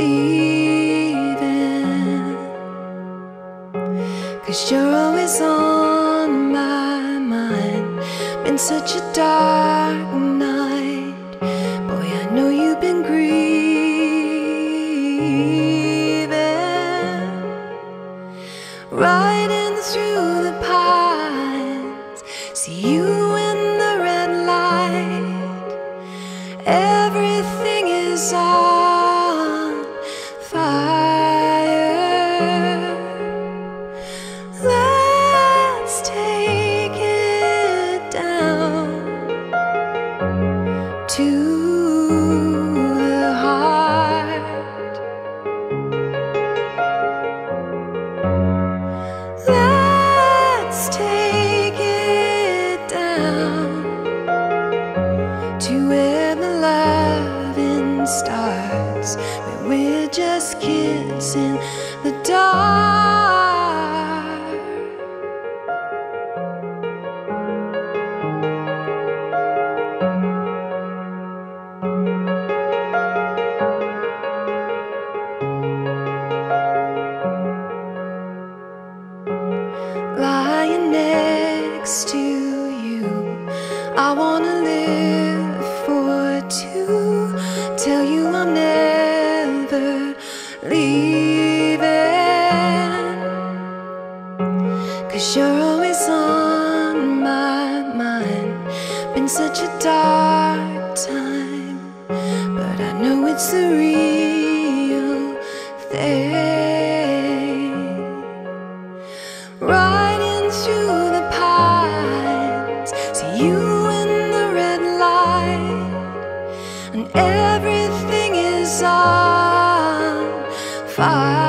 leaving. Cause you're always on my mind. Been such a dark night. Boy, I know you've been grieving. Riding through the pines. See you in the red light. Everything is on starts, where we're just kids in the dark. lying next to Cause you're always on my mind. Been such a dark time, but I know it's the real thing. Riding through the pines, see you in the red light, and everything is on fire.